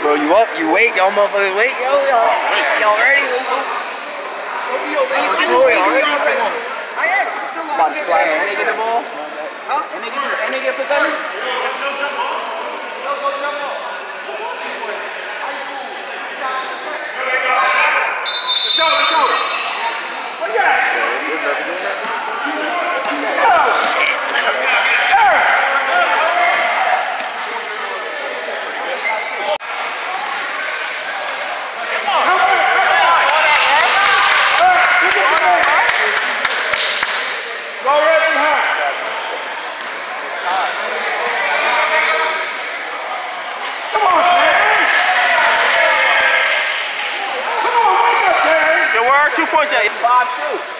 Throw you up, you wait, y'all motherfuckers wait, yo, y'all. Y'all ready? Floor, y'all ready? I am. Still on. About to slide And they get the ball. Huh? And they get, and they get put better. There's nothing doing that. There were two points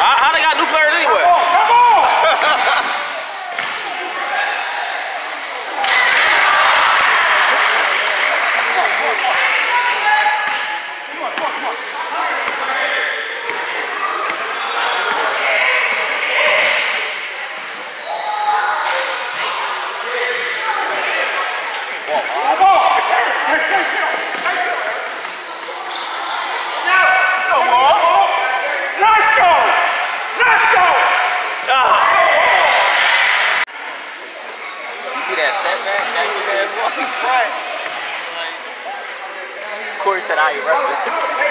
How, how they got new players anyway? You see that step back? That walking front. Corey said I ain't wrestling.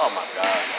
Oh my god.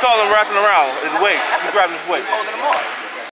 called him wrapping around his waist. He grabbed his waist.